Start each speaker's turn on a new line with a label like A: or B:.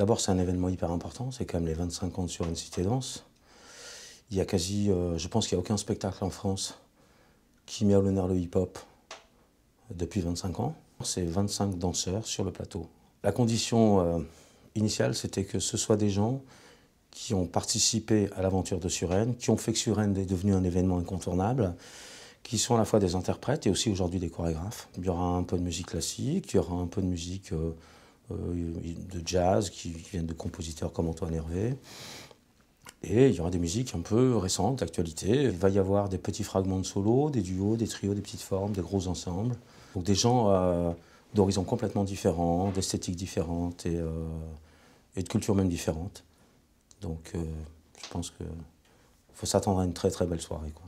A: D'abord, c'est un événement hyper important, c'est quand même les 25 ans sur une cité danse. Il y a quasi, euh, je pense qu'il n'y a aucun spectacle en France qui met à l'honneur le hip-hop depuis 25 ans. C'est 25 danseurs sur le plateau. La condition euh, initiale, c'était que ce soit des gens qui ont participé à l'aventure de Suresnes, qui ont fait que Suresnes est devenu un événement incontournable, qui sont à la fois des interprètes et aussi aujourd'hui des chorégraphes. Il y aura un peu de musique classique, il y aura un peu de musique euh, de jazz qui viennent de compositeurs comme Antoine Hervé. Et il y aura des musiques un peu récentes, d'actualité. Il va y avoir des petits fragments de solo, des duos, des trios, des petites formes, des gros ensembles. Donc des gens euh, d'horizons complètement différents, d'esthétiques différentes et, et, de cultures même différentes. Donc je pense qu'il faut s'attendre à une très très belle soirée. Quoi.